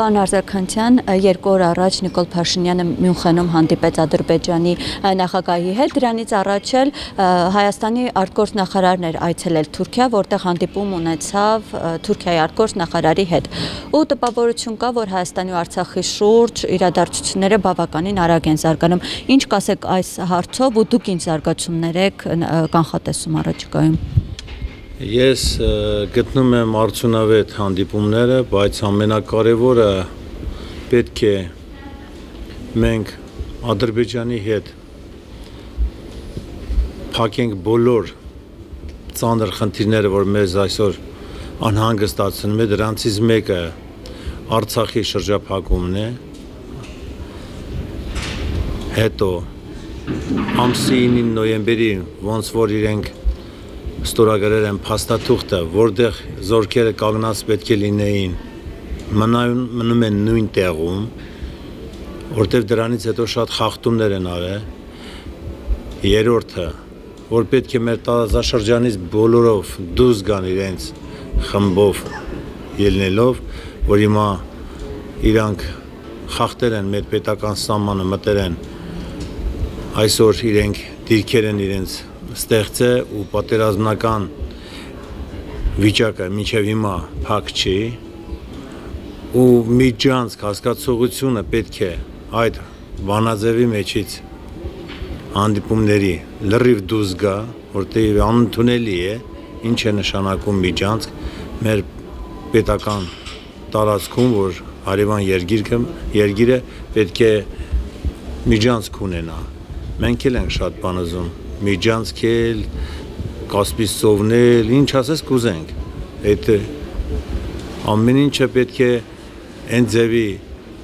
Պարոն Արզականցյան, երկու օր առաջ Նիկոլ Փաշինյանը Մյունխենում հանդիպեց Ադրբեջանի նախագահի հետ, դրանից առաջ էլ Հայաստանի արտգործ նախարարն էր այցելել Թուրքիա, որտեղ հանդիպում ունեցավ Թուրքիայի արտգործ նախարարի հետ։ Ու տպավորություն կա, որ Հայաստանի ու Արցախի շուրջ իրադարձությունները բավականին արագ են զարգանում։ Ինչ կասեք այս հարցով ու դուք ինչ զարգացումներ եք կանխատեսում առաջիկայում։ Ես գտնում եմ արդյունավետ հանդիպումները, բայց ամենակարևորը պետք է մենք Ադրբեջանի հետ փակենք բոլոր ծանր խնդիրները, որ մեզ այսօր անհանգստացնում է, դրանցից մեկը Արցախի շրջափակումն է։ Հետո ամսի 9 նոյեմբերի ոնց որ իրենք ստորագրել են փաստաթուղթը, որտեղ զորքերը կանգնած պետք է լինեին, մնայուն մնում են նույն տեղում, որտեղ դրանից հետո շատ խախտումներ են արել։ Երրորդը, որ պետք է մեր տարածաշրջանից բոլորով դուրս գան իրենց խմբով ելնելով, որ հիմա իրանք խախտել են մեր պետական սահմանը, մտել են այսօր իրենք դիրքեր են իրենց ստեղծ է ու պատերազմնական վիճակը մինչև հիմա փակ չի ու միջանցք հասկացողությունը պետք է այդ վանաձևի մեջից հանդիպումների լրիվ դուրս գա, որտեղ անընդունելի է ինչ է նշանակում միջանցք մեր պետական տարածքում, որ հարևան երգիրքը երգիրը պետք է միջանցք ունենա։ Մենք էլ ենք շատ բան ուզում միջանցքել, կասպից ծովնել, ինչ ասես կուզենք։ Այդ ամեն ինչը պետք է այն ձևի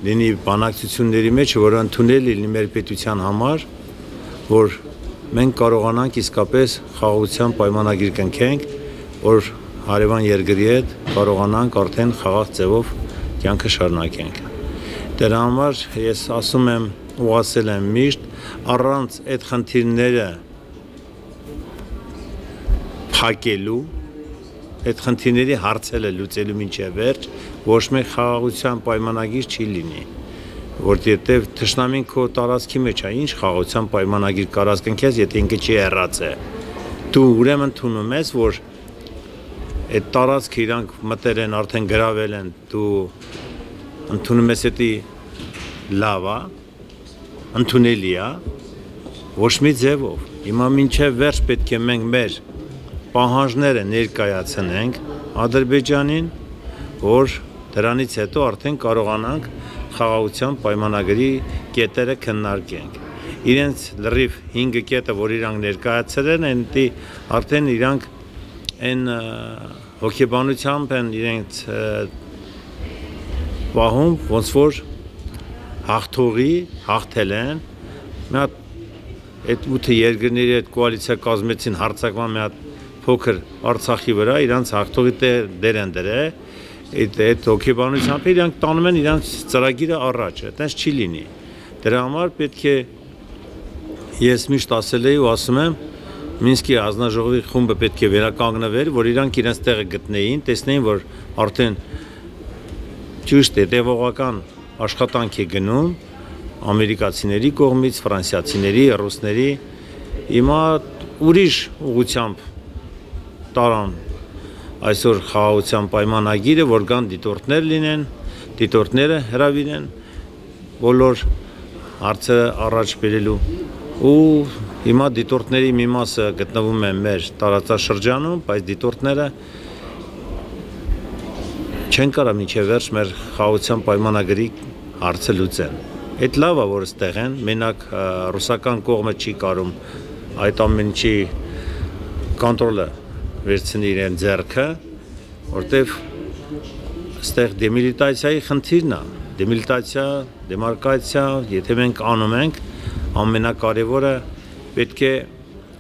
լինի բանակցությունների մեջ, որ ընդունել լինի մեր պետության համար, որ մենք կարողանանք իսկապես խաղաղության պայմանագիր կնքենք, որ հարևան երկրի հետ կարողանանք արդեն խաղաղ ձևով կյանքը շարունակենք։ Դրա համար ես ասում եմ ու ասել եմ միշտ առանց այդ խնդիրները փակելու այդ խնդիրների հարցերը լուծելու մինչև վերջ ոչ մեկ խաղաղության պայմանագիր չի լինի որտեղ թշնամին քո տարածքի մեջ է ինչ խաղաղության պայմանագիր կարած կնքես եթե ինքը չի հեռած է դու ուրեմն թունում ես որ այդ տարածքը իրանք մտել են արդեն գravel են դու ընդունում ես դա լավ է ընդունելի է ոչ մի ձևով հիմա մինչև վերջ պետք է մենք մեր պահանջները ներկայացնենք Ադրբեջանին, որ դրանից հետո արդեն կարողանանք խաղաղության պայմանագրի կետերը քննարկենք։ Իրենց լրիվ 5 կետը, որ իրանք ներկայացրել են, դի արդեն իրանք այն հոգեբանությամբ են իրենց վահում, ոնց որ հաղթողի հաղթել են։ Մի հատ այդ 8 երկրների այդ կոալիցիա կազմեցին հարցակման մի հատ փոքր Արցախի վրա իրանց հաղթողի դեր են դրել այդ այդ հոգեբանությամբ իրանք տանում են իրանց ծրագիրը առաջ, այտենց չի լինի։ Դրա համար պետք է ես միշտ ասել եի ու ասում եմ Մինսկի ազնաժողովի խումբը պետք է վերականգնվեր, որ իրանք իրենց տեղը գտնեին, տեսնեին, որ արդեն ճիշտ հետևողական աշխատանք է գնում ամերիկացիների կողմից, ֆրանսիացիների, ռուսների։ Հիմա ուրիշ ուղությամբ տարան այսօր խաղաղության պայմանագիրը, որ կան դիտորդներ լինեն, դիտորդները հրավիրեն բոլոր հարցերը առաջ բերելու ու հիմա դիտորդների մի մասը գտնվում է մեր տարածաշրջանում, բայց դիտորդները չեն կարա միջև վերջ մեր խաղաղության պայմանագրի հարցը լուծեն։ Այդ լավ է, որ ստեղ են, մենակ ռուսական կողմը չի կարում այդ ամենի կոնտրոլը վերցնի իրեն ձեռքը, որտեվ այստեղ դեմիլիտացիայի խնդիրն է։ Դեմիլիտացիա, դեմարկացիա, եթե մենք անում ենք, ամենակարևորը պետք է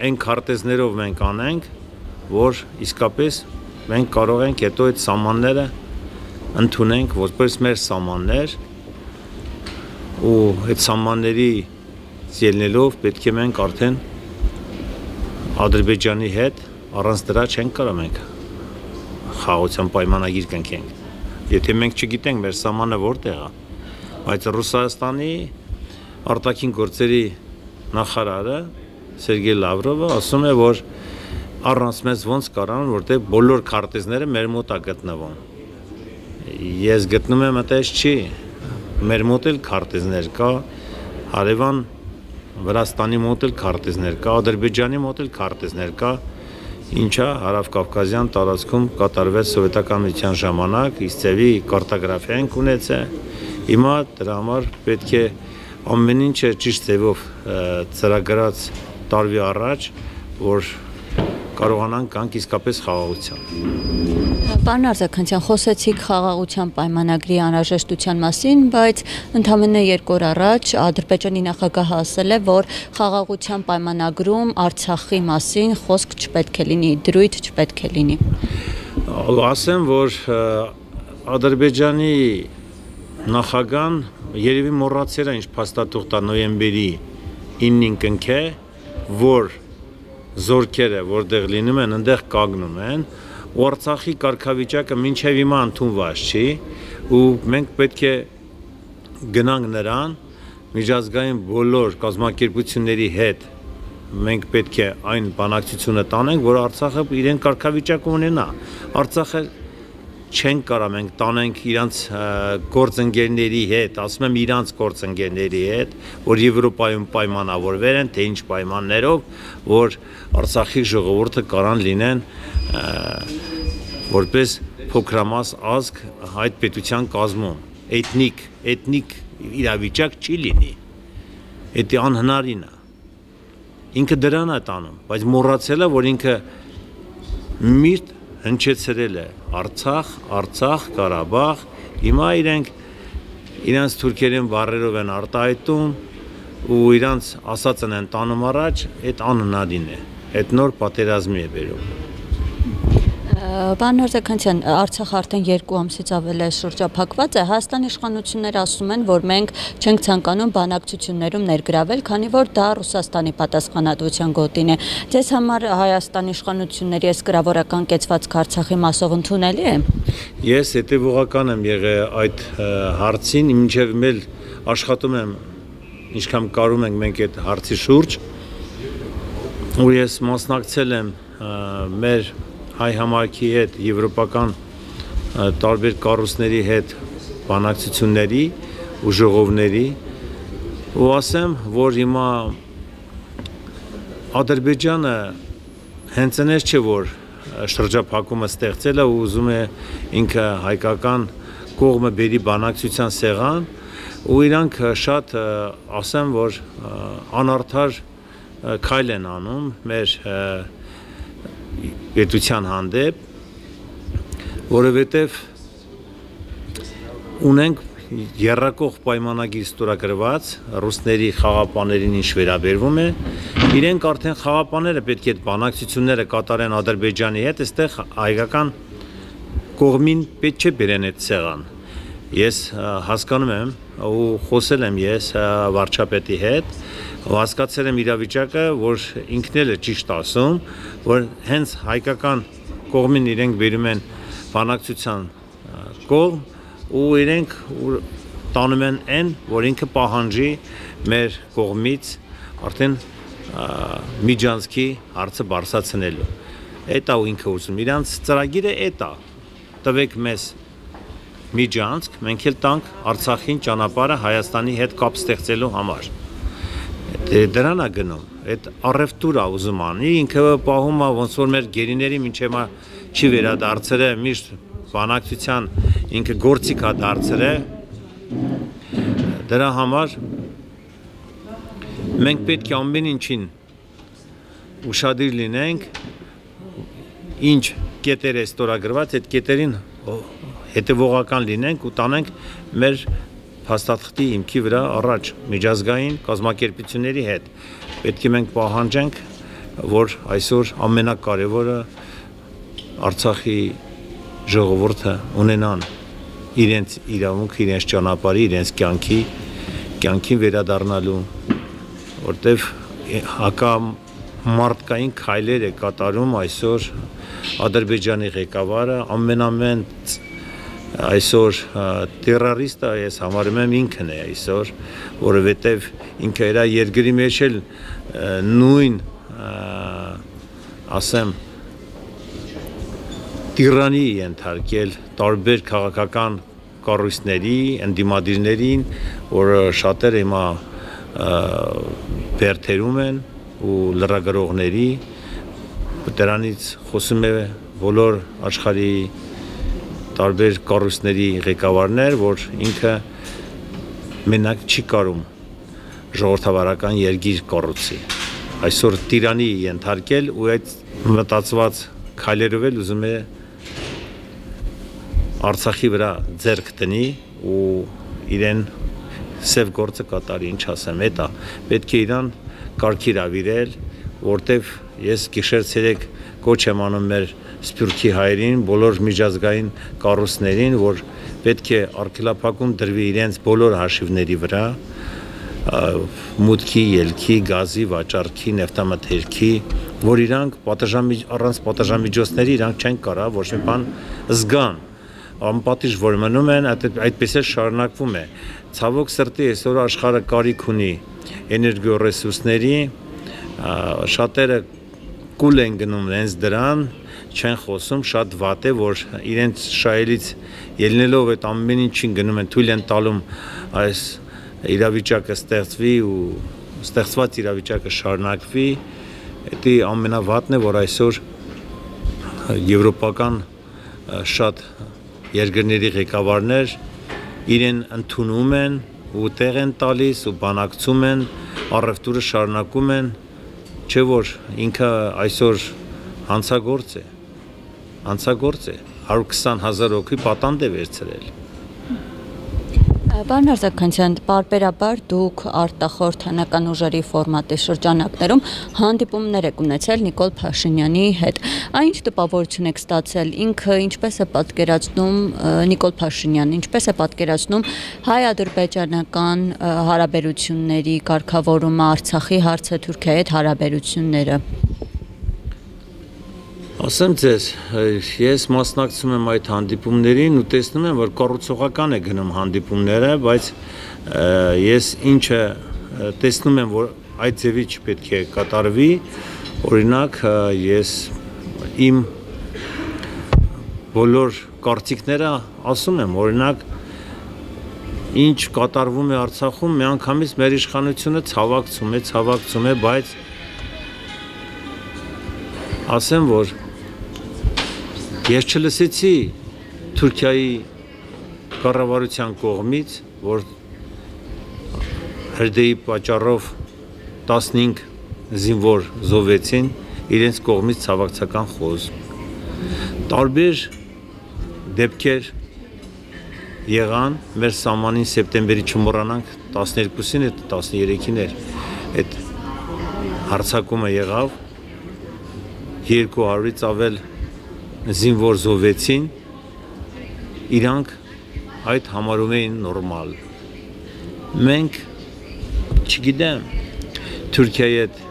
այն քարտեզներով մենք անենք, որ իսկապես մենք կարող ենք հետո այդ սահմանները ընդունենք որպես մեր սահմաններ ու այդ սահմանների ելնելով պետք է մենք արդեն Ադրբեջանի հետ Առանց դրա չենք կարող մենք խաղաղության պայմանագիր կնքենք։ Եթե մենք չգիտենք մեր սահմանը որտեղ է, բայց Ռուսաստանի արտաքին գործերի նախարարը Սերգեյ Լավրովը ասում է, որ առանց մեզ ոնց կարան, որտեղ բոլոր քարտեզները մեր մոտ է գտնվում։ Ես գտնում եմ այդպես չի։ Մեր մոտ էլ քարտեզներ կա, հարևան Վրաստանի մոտ էլ քարտեզներ կա, Ադրբեջանի մոտ էլ քարտեզներ կա, ինչա հարավկավկազյան տարածքում կատարվեց սովետական միության ժամանակ, իսցեվի կարտոգրաֆիա ենք ունեցել։ Հիմա դրա համար պետք է ամեն ինչը ճիշտ ձևով ծրագրած տարվի առաջ, որ կարողանանք կանք իսկապես խաղաղության։ Պարոն Արզականցյան, խոսեցիք խաղաղության պայմանագրի անհրաժեշտության մասին, բայց ընդամենը երկու օր առաջ Ադրբեջանի նախագահը ասել է, որ խաղաղության պայմանագրում Արցախի մասին խոսք չպետք է լինի, դրույթ չպետք է լինի։ Ասեմ, որ Ադրբեջանի նախագահան երևի մոռացել է ինչ փաստաթուղթ է նոյեմբերի 9-ին կնքե, որ զորքերը, որտեղ լինում են, այնտեղ կանգնում են, ու Արցախի կարգավիճակը մինչև հիմա ընդունված չի ու մենք պետք է գնանք նրան միջազգային բոլոր կազմակերպությունների հետ մենք պետք է այն բանակցությունը տանենք, որ Արցախը իրեն կարգավիճակ ունենա։ Արցախը չեն կարա մենք տանենք իրանց գործընկերների հետ, ասում եմ իրանց գործընկերների հետ, որ Եվրոպայում պայմանավորվեր են, թե ինչ պայմաններով, որ Արցախի ժողովուրդը կարան լինեն որպես փոքրամաս ազգ այդ պետության կազմում, էթնիկ, էթնիկ իրավիճակ չի լինի։ Դա անհնարին է։ Ինքը դրան է տանում, բայց մոռացել է, որ ինքը միշտ հնչեցրել է Արցախ, Արցախ, Ղարաբաղ, հիմա իրենք իրանց թուրքերեն բառերով են արտահայտում ու իրանց ասածն են տանում առաջ, այդ անհնարին է։ Այդ նոր պատերազմի է վերում։ Պարոն Հրզեքանցյան, Արցախը արդեն 2 ամսից ավել է շրջափակված է։ Հայաստանի իշխանությունները ասում են, որ մենք չենք ցանկանում բանակցություններում ներգրավել, քանի որ դա Ռուսաստանի պատասխանատվության գոտին է։ Ձեզ համար Հայաստանի իշխանությունների այս գրավորական կեցվածքը Արցախի մասով ընդունելի է։ Ես հետևողական եմ եղել այդ հարցին, ինչև մել աշխատում եմ ինչքան կարում ենք մենք այդ հարցի շուրջ ու ես մասնակցել եմ մեր հայ համայնքի հետ, եվրոպական տարբեր կառույցների հետ բանակցությունների ու ժողովների ու ասեմ, որ հիմա Ադրբեջանը հենց այնպես չէ, որ շրջափակումը ստեղծել է ու ուզում է ինքը հայկական կողմը բերի բանակցության սեղան ու իրանք շատ ասեմ, որ անարդար քայլ են անում մեր պետության հանդեպ, որովհետև ունենք երրակող պայմանագիր ստորագրված ռուսների խաղապաներին ինչ վերաբերվում է, իրենք արդեն խաղապաները պետք է այդ բանակցությունները կատարեն Ադրբեջանի հետ, այստեղ հայկական կողմին պետք չէ բերեն այդ սեղան։ Ես հասկանում եմ ու խոսել եմ ես վարչապետի հետ, հասկացել եմ իրավիճակը, որ ինքն էլ է ճիշտ ասում, որ հենց հայկական կողմին իրենք վերում են բանակցության կողմ ու իրենք տանում են այն, որ ինքը պահանջի մեր կողմից արդեն միջանցքի հարցը բարձրացնելու։ Էդ է ու ինքը ուզում։ Իրանց ծրագիրը էդ է։ Տվեք մեզ միջանցք, մենք էլ տանք Արցախին ճանապարհը Հայաստանի հետ կապ ստեղծելու համար։ Դե դրան է գնում։ Այդ առևտուր ուզում անի, ինքը պահում է ոնց որ մեր գերիների մինչև չի վերադարձրել, միշտ բանակցության ինքը գործիք է դարձրել։ Դրա համար մենք պետք է ամեն ինչին ուշադիր լինենք, ինչ կետեր է ստորագրված, այդ կետերին հետևողական լինենք ու տանենք մեր փաստաթղթի հիմքի վրա առաջ միջազգային կազմակերպությունների հետ պետք է մենք պահանջենք, որ այսօր ամենակարևորը Արցախի ժողովուրդը ունենան իրենց իրավունք, իրենց ճանապարհի, իրենց կյանքի, կյանքին վերադառնալու, որտեվ հակա մարդկային քայլեր է կատարում այսօր Ադրբեջանի ղեկավարը ամենամեն այսօր terrorist-ը ես համարում եմ ինքն է այսօր, որովհետև ինքը իր երկրի մեջ էլ նույն ասեմ տիրանի ենթարկել տարբեր քաղաքական կառույցների, ընդդիմադիրներին, որը շատերը հիմա բերթերում են ու լրագրողների դրանից խոսում է բոլոր աշխարհի տարբեր կառույցների ղեկավարներ, որ ինքը մենակ չի կարում ժողովրդավարական երկիր կառուցի։ Այսօր տիրանի ենթարկել ու այդ մտածված քայլերով էլ ուզում է Արցախի վրա ձեռք տնի ու իրեն սև գործը կատարի, ինչ ասեմ, էտա պետք է իրան կարգիր ավիրել, որտեվ ես գիշեր ցերեկ կոչ եմ անում մեր սփյուռքի հայերին, բոլոր միջազգային կառույցներին, որ պետք է արկելափակում դրվի իրենց բոլոր հաշիվների վրա, մուտքի, ելքի, գազի, վաճառքի, նեֆտամթերքի, որ իրանք պատժամիջ առանց պատժամիջոցների իրանք չեն կարա ոչ մի բան զգան անպատիժ որ մնում են, այդ, այդպես էլ շարունակվում է։ Ցավոք սրտի այսօր աշխարհը կարիք ունի էներգոռեսուրսների, շատերը կուլ են գնում հենց դրան, չեն խոսում, շատ վատ է, որ իրենց շայելից ելնելով այդ ամեն ինչին գնում են, թույլ են տալում այս իրավիճակը ստեղծվի ու ստեղծված իրավիճակը շարունակվի, դա ամենավատն է, որ այսօր եվրոպական շատ երկրների ղեկավարներ իրեն ընդունում են ու տեղ են տալիս ու բանակցում են, առևտուրը շարունակում են, չէ որ ինքը այսօր հանցագործ է, հանցագործ է, 120 հազար հոգի պատանդ է վերցրել։ Պարոն Արզականցյան, բարբերաբար դուք արտախորհրդանական ուժերի ֆորմատի շրջանակներում հանդիպումներ եք ունեցել Նիկոլ Փաշինյանի հետ։ Այն ինչ տպավորություն եք ստացել, ինքը ինչպես է պատկերացնում Նիկոլ Փաշինյանը, ինչպես է պատկերացնում հայ-ադրբեջանական հարաբերությունների կարգավորումը Արցախի հարցը Թուրքիայի հետ հարաբերությունները։ Ասեմ ձեզ, ես մասնակցում եմ այդ հանդիպումներին ու տեսնում եմ, որ կառուցողական է գնում հանդիպումները, բայց ես ինչը տեսնում եմ, որ այդ ձևի չպետք է կատարվի, օրինակ ես իմ բոլոր կարծիքները ասում եմ, օրինակ ինչ կատարվում է Արցախում, միանգամից մեր իշխանությունը ցավակցում է, ցավակցում է, բայց ասեմ, որ Ես չլսեցի Թուրքիայի կառավարության կողմից, որ հրդեհի պատճառով 15 զինվոր զոհվեցին, իրենց կողմից ցավակցական խոսք։ Տարբեր դեպքեր եղան մեր սահմանին սեպտեմբերի չմոռանանք 12-ին է 13-ին էր այդ հարցակումը եղավ 200-ից ավել զինվոր զոհվեցին, իրանք այդ համարում էին նորմալ։ Մենք չգիտեմ Թուրքիայի հետ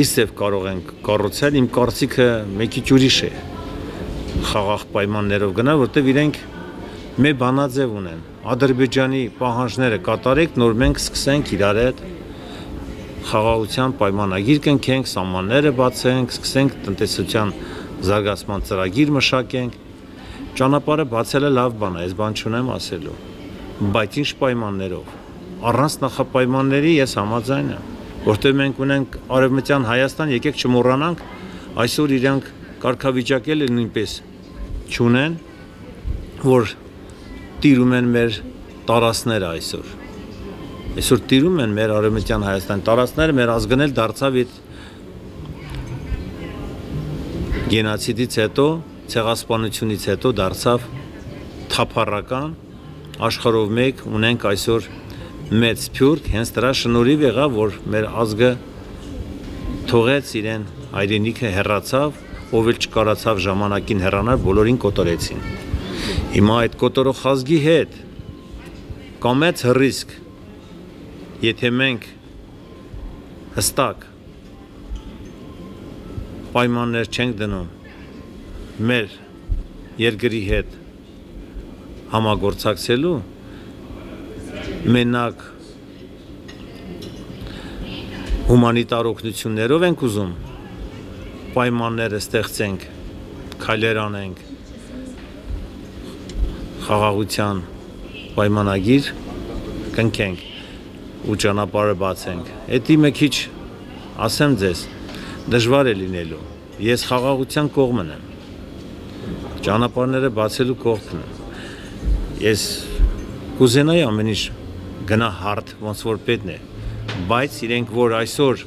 իսև կարող ենք կառուցել, իմ կարծիքը մեկի ուրիշ է խաղաղ պայմաններով գնա, որտեվ իրենք մե բանաձև ունեն։ Ադրբեջանի պահանջները կատարեք, նոր մենք սկսենք իրար հետ խաղաղության պայմանագիր կնքենք, սահմանները բացենք, սկսենք տնտեսության զարգացման ծրագիր մշակենք։ Ճանապարհը բացելը լավ բան է, այս բան չունեմ ասելու։ Բայց ինչ պայմաններով։ Առանց նախապայմանների ես համաձայն եմ, որտեղ մենք ունենք արևմտյան Հայաստան, եկեք չմոռանանք, այսօր իրանք կարգավիճակել են նույնպես չունեն, որ տիրում են մեր տարածները այսօր։ Այսօր տիրում են մեր արևմտյան Հայաստան տարածները, մեր ազգնել դարձավ այդ գենոցիդից հետո, ցեղասպանությունից հետո դարձավ թափառական աշխարհով մեկ ունենք այսօր մեծ սփյուռք, հենց դրա շնորհիվ եղավ, որ մեր ազգը թողեց իրեն հայրենիքը հեռացավ, ով էլ չկարացավ ժամանակին հեռանալ, բոլորին կոտորեցին։ Հիմա այդ կոտորող ազգի հետ կա մեծ ռիսկ, եթե մենք հստակ պայմաններ չենք դնում մեր երկրի հետ համագործակցելու մենակ հումանիտար օգնություններով ենք ուզում պայմանները ստեղծենք, քայլեր անենք, խաղաղության պայմանագիր կնքենք ու ճանապարհը բացենք։ Էդի մի քիչ ասեմ ձեզ, դժվար է լինելու։ Ես խաղաղության կողմն եմ։ Ճանապարհները բացելու կողքն եմ։ Ես կուզենայի ամեն ինչ գնա հարթ ոնց որ պետն է բայց իրենք որ այսօր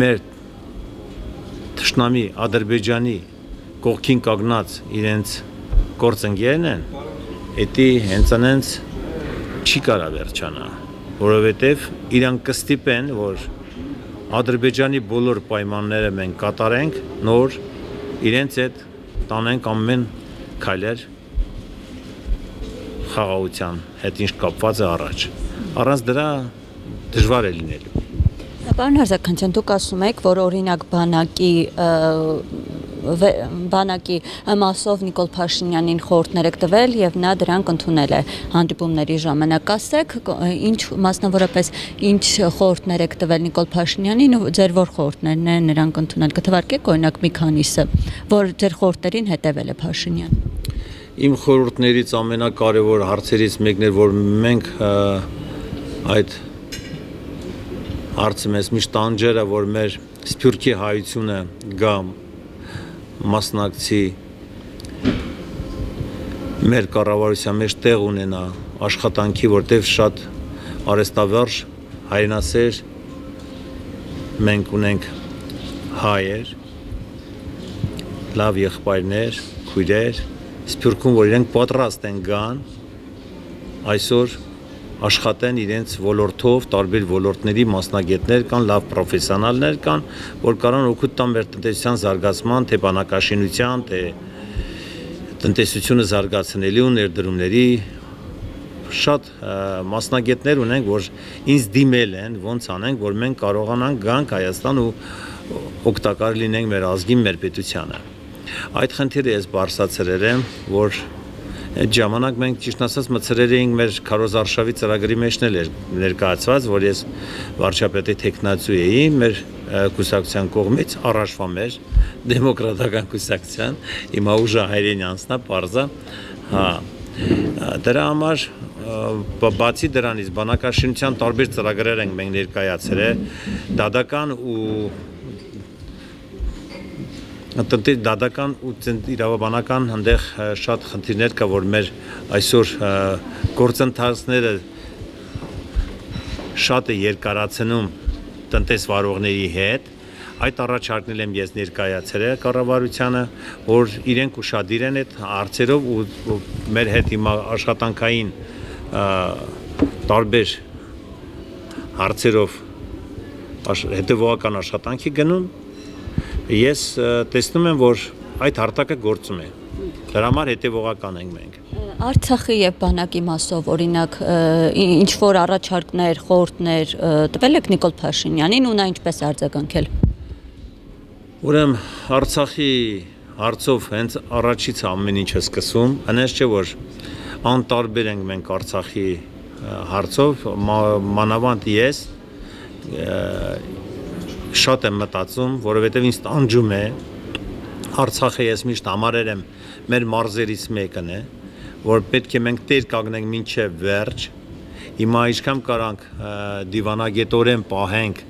մեր թշնամի Ադրբեջանի կողքին կանգնած իրենց գործընկերն են, էդի հենց անենց չի կարա վերջանա, որովհետև իրանք կստիպեն, որ Ադրբեջանի բոլոր պայմանները մենք կատարենք, նոր իրենց այդ տանենք ամեն քայլեր խաղաղության հետ ինչ կապված է առաջ առանց դրա դժվար է լինելու։ Պարոն Հարզականյան, դուք ասում եք, որ օրինակ բանակի բանակի մասով Նիկոլ Փաշինյանին խորհուրդներ եք տվել եւ նա դրանք ընդունել է հանդիպումների ժամանակ ասեք ինչ մասնավորապես ինչ խորհուրդներ եք տվել Նիկոլ Փաշինյանին ու ձեր որ խորհուրդներն են նրանք ընդունել կթվարկեք օրինակ մի քանիսը որ ձեր խորհուրդներին հետևել է Փաշինյանը Իմ խորհուրդներից ամենակարևոր հարցերից մեկն էր որ մենք այդ հարցը մեզ միշտ տանջերը, որ մեր սփյուռքի հայությունը գա մասնակցի մեր կառավարության մեջ տեղ ունենա աշխատանքի, որտեղ շատ արեստավարժ հայրենասեր մենք ունենք հայեր, լավ եղբայրներ, քույրեր, սփյուռքում որ իրենք պատրաստ են գան այսօր աշխատեն իրենց ոլորտով, տարբեր ոլորտների մասնագետներ կան, լավ պրոֆեսիոնալներ կան, որ կարող օգուտ տան մեր տնտեսության զարգացման, թե բանակաշինության, թե տնտեսությունը զարգացնելու ներդրումների շատ մասնագետներ ունենք, որ ինձ դիմել են, ոնց անենք, որ մենք կարողանանք գանք Հայաստան ու օգտակար լինենք մեր ազգին, մեր պետությանը։ Այդ խնդիրը ես բարձրացրել եմ, որ Այդ ժամանակ մենք ճիշտ ասած մցրեր էինք մեր քարոզարշավի ծրագրի մեջն էլ ներկայացված, որ ես վարչապետի տեխնացու էի մեր կուսակցության կողմից առաջվա մեր դեմոկրատական կուսակցության, հիմա ուժը հայրենի անցնա, parza, հա դրա համար բացի դրանից բանակաշինության տարբեր ծրագրեր ենք մենք ներկայացրել դադական ու տնտես դատական ու իրավաբանական հանդեղ շատ խնդիրներ կա, որ մեր այսօր գործընթացները շատ է երկարացնում տնտես վարողների հետ այդ առաջարկնել եմ ես ներկայացրել կառավարությանը, որ իրենք ուշադիր են այդ հարցերով ու մեր հետ հիմա աշխատանքային տարբեր հարցերով հետևողական աշխատանքի գնում ես տեսնում եմ, որ այդ հարտակը գործում է։ Դրա համար հետևողական ենք մենք։ Արցախի եւ բանակի մասով օրինակ ինչ որ առաջարկներ, խորհուրդներ տվել եք Նիկոլ Փաշինյանին ու նա ինչպես արձագանքել։ Ուրեմն Արցախի հարցով հենց առաջից ամեն ինչը սկսում, այնպես չէ որ անտարբեր ենք մենք Արցախի հարցով, մանավանդ ես շատ եմ մտածում, որովհետև ինձ տանջում է Արցախը ես միշտ համարել եմ մեր մարզերից մեկն է, որ պետք է մենք տեր կանգնենք մինչև վերջ։ Հիմա ինչքան կարանք դիվանագետորեն պահենք,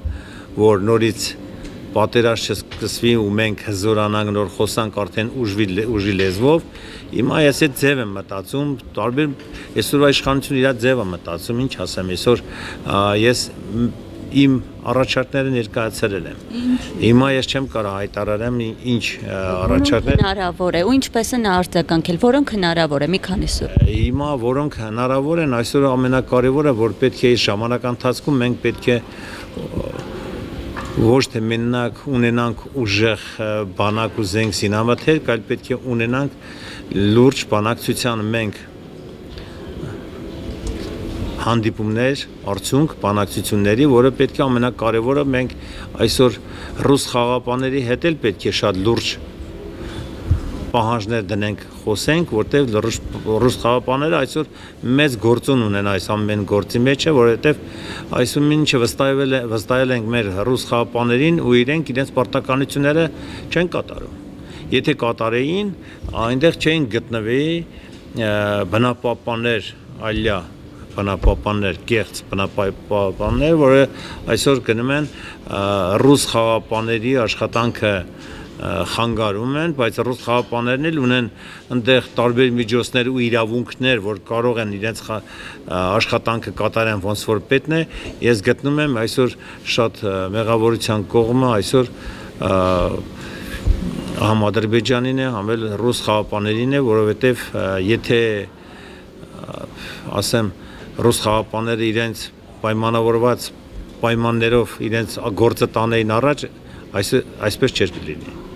որ նորից պատերազմ չսկսվի ու մենք հզորանանք նոր խոսանք արդեն ուժի ուժի լեզվով հիմա ես այդ ձև եմ մտածում տարբեր այսօրվա իշխանություն իր ձևը մտածում ինչ ասեմ այսօր ես իմ առաջարկները ներկայացրել եմ։ Հիմա ես չեմ կարող հայտարարեմ ինչ առաջարկներ հնարավոր է ու ինչպես նա արձագանքել, որոնք հնարավոր է մի քանիսը։ Հիմա որոնք հնարավոր են, այսօր ամենակարևորը որ պետք է ժամանակ ընթացքում մենք պետք է ոչ թե մենակ ունենանք ուժեղ բանակ ու զենք սինամաթերք, այլ պետք է ունենանք լուրջ բանակցության մենք հանդիպումներ, արդյունք բանակցությունների, որը պետք է ամենակարևորը մենք այսօր ռուս խաղապաների հետ էլ պետք է շատ լուրջ պահանջներ դնենք, խոսենք, որտեղ ռուս խաղապաները այսօր մեծ գործուն ունեն այս ամեն գործի մեջ է, որովհետև այսօր ինչը վստահել է վստահել ենք մեր ռուս խաղապաներին ու իրենք իրենց պարտականությունները չեն կատարում։ Եթե կատարեին, այնտեղ չէին գտնվի բնապահպաններ այլյա բնապահպաններ, կեղծ բնապահպաններ, որը այսօր գնում են ռուս խաղապաների աշխատանքը խանգարում են, բայց ռուս խաղապաներն էլ ունեն այնտեղ տարբեր միջոցներ ու իրավունքներ, որ կարող են իրենց աշխատանքը կատարեն ոնց որ պետն է։ Ես գտնում եմ այսօր շատ մեղավորության կողմը այսօր համ Ադրբեջանին է, համ էլ ռուս խաղապաներին է, որովհետև եթե ասեմ ռուս խաղապաները իրենց պայմանավորված պայմաններով իրենց գործը տանեին առաջ, այս այսպես չէր լինի։